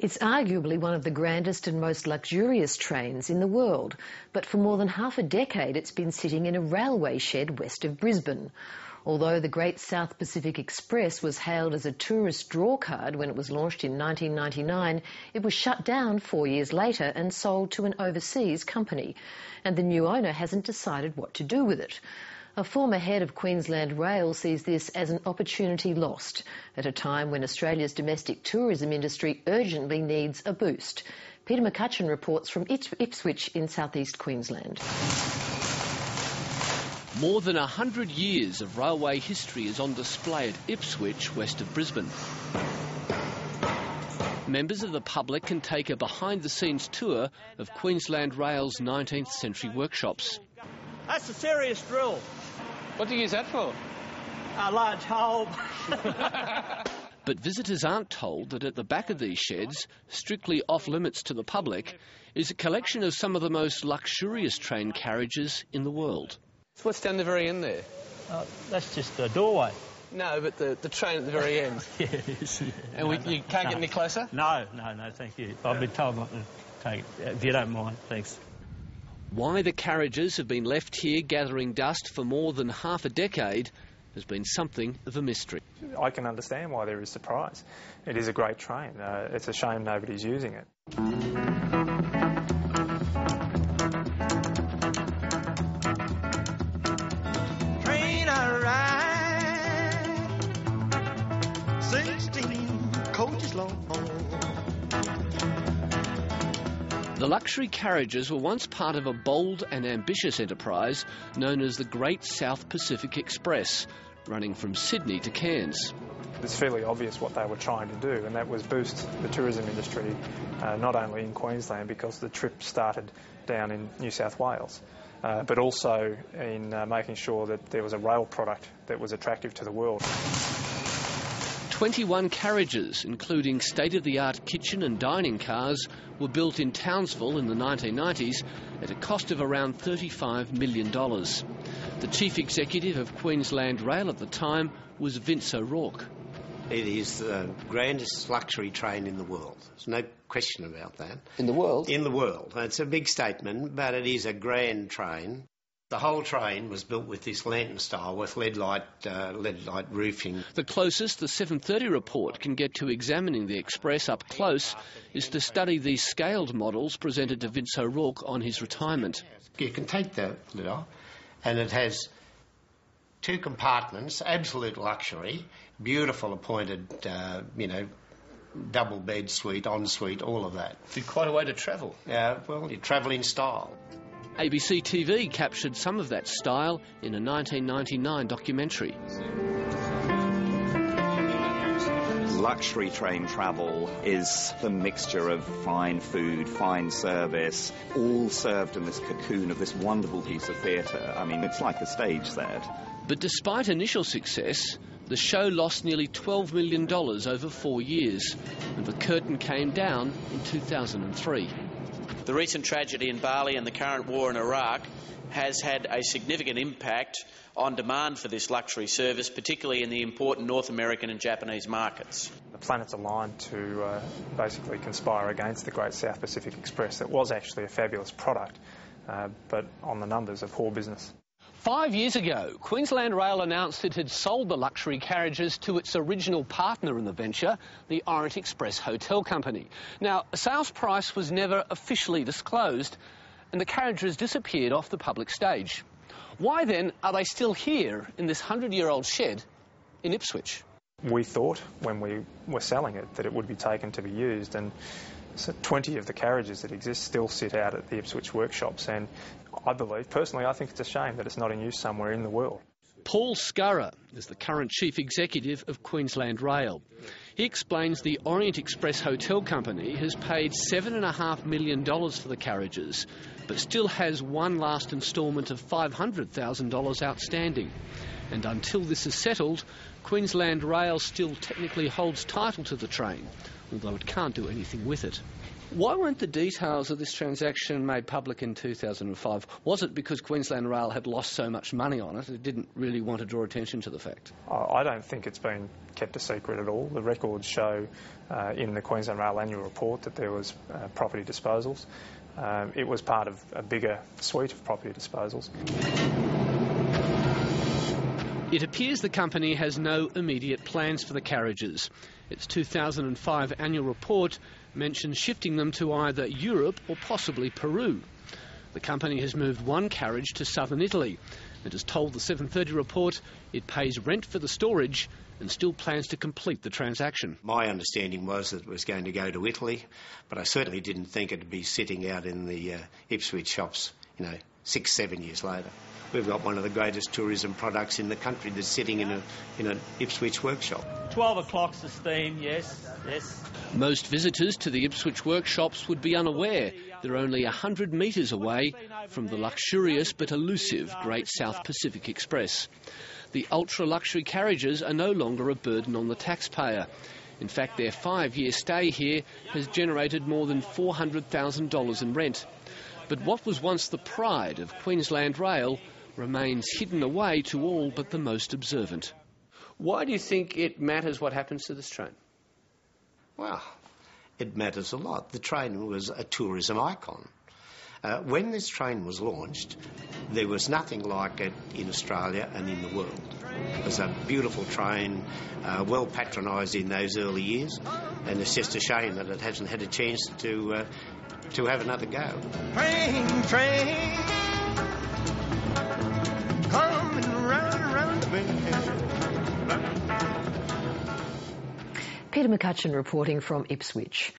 It's arguably one of the grandest and most luxurious trains in the world, but for more than half a decade it's been sitting in a railway shed west of Brisbane. Although the Great South Pacific Express was hailed as a tourist drawcard when it was launched in 1999, it was shut down four years later and sold to an overseas company. And the new owner hasn't decided what to do with it. A former head of Queensland Rail sees this as an opportunity lost at a time when Australia's domestic tourism industry urgently needs a boost. Peter McCutcheon reports from Ipswich in southeast Queensland. More than a hundred years of railway history is on display at Ipswich, west of Brisbane. Members of the public can take a behind-the-scenes tour of Queensland Rail's 19th century workshops. That's a serious drill. What do you use that for? A large hole. but visitors aren't told that at the back of these sheds, strictly off limits to the public, is a collection of some of the most luxurious train carriages in the world. What's down the very end there? Uh, that's just a doorway. No, but the, the train at the very end. yes. Yeah. And we, you can't no. get any closer? No, no, no, thank you. I've been told not to take it, if you don't mind, thanks. Why the carriages have been left here gathering dust for more than half a decade has been something of a mystery. I can understand why there is surprise. It is a great train. Uh, it's a shame nobody's using it. Train I ride, 16 coaches long. The luxury carriages were once part of a bold and ambitious enterprise known as the Great South Pacific Express, running from Sydney to Cairns. It's fairly obvious what they were trying to do, and that was boost the tourism industry, uh, not only in Queensland because the trip started down in New South Wales, uh, but also in uh, making sure that there was a rail product that was attractive to the world. 21 carriages, including state-of-the-art kitchen and dining cars, were built in Townsville in the 1990s at a cost of around $35 million. The chief executive of Queensland Rail at the time was Vince O'Rourke. It is the grandest luxury train in the world. There's no question about that. In the world? In the world. It's a big statement, but it is a grand train. The whole train was built with this lantern style with lead light, uh, lead light roofing. The closest the 730 report can get to examining the Express up close is to study these scaled models presented to Vince O'Rourke on his retirement. You can take the lid off, and it has two compartments, absolute luxury, beautiful appointed, uh, you know, double bed suite, ensuite, all of that. Quite a way to travel. Yeah, uh, well, you travel in style. ABC TV captured some of that style in a 1999 documentary. Luxury train travel is the mixture of fine food, fine service, all served in this cocoon of this wonderful piece of theatre. I mean, it's like a stage set. But despite initial success, the show lost nearly $12 million over four years, and the curtain came down in 2003. The recent tragedy in Bali and the current war in Iraq has had a significant impact on demand for this luxury service, particularly in the important North American and Japanese markets. The planets aligned to uh, basically conspire against the Great South Pacific Express. It was actually a fabulous product, uh, but on the numbers, a poor business. Five years ago, Queensland Rail announced it had sold the luxury carriages to its original partner in the venture, the Orient Express Hotel Company. Now, a sales price was never officially disclosed, and the carriages disappeared off the public stage. Why then are they still here in this 100 year old shed in Ipswich? We thought when we were selling it that it would be taken to be used, and so 20 of the carriages that exist still sit out at the Ipswich workshops, and I believe, personally, I think it's a shame that it's not in use somewhere in the world. Paul Scurrah is the current chief executive of Queensland Rail. He explains the Orient Express Hotel Company has paid $7.5 million for the carriages, but still has one last instalment of $500,000 outstanding. And until this is settled, Queensland Rail still technically holds title to the train, although it can't do anything with it. Why weren't the details of this transaction made public in 2005? Was it because Queensland Rail had lost so much money on it, it didn't really want to draw attention to the fact? I don't think it's been kept a secret at all. The records show uh, in the Queensland Rail annual report that there was uh, property disposals. Um, it was part of a bigger suite of property disposals. It appears the company has no immediate plans for the carriages. Its 2005 annual report mentions shifting them to either Europe or possibly Peru. The company has moved one carriage to southern Italy and has told the 730 report it pays rent for the storage and still plans to complete the transaction. My understanding was that it was going to go to Italy, but I certainly didn't think it'd be sitting out in the uh, Ipswich shops, you know, six, seven years later. We've got one of the greatest tourism products in the country that's sitting in a in an Ipswich workshop. 12 o'clock's the steam, yes, yes. Most visitors to the Ipswich workshops would be unaware they're only 100 metres away from the luxurious but elusive Great South Pacific Express. The ultra luxury carriages are no longer a burden on the taxpayer. In fact, their five year stay here has generated more than $400,000 in rent. But what was once the pride of Queensland Rail remains hidden away to all but the most observant. Why do you think it matters what happens to this train? Well, it matters a lot. The train was a tourism icon. Uh, when this train was launched, there was nothing like it in Australia and in the world. It was a beautiful train, uh, well patronised in those early years, and it's just a shame that it hasn't had a chance to uh, to have another go. Train, train, coming round, round the bend. Peter McCutcheon reporting from Ipswich.